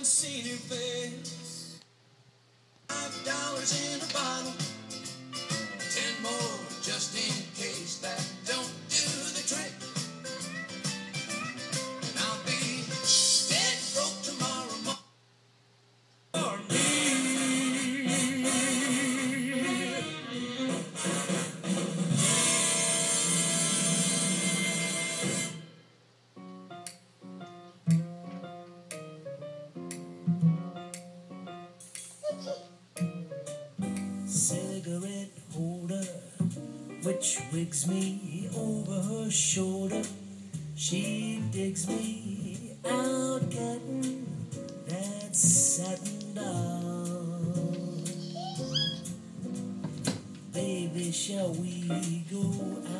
haven't seen your face. Five dollars in a bottle, cigarette holder, which wigs me over her shoulder. She digs me out getting that satin doll. Baby, shall we go out?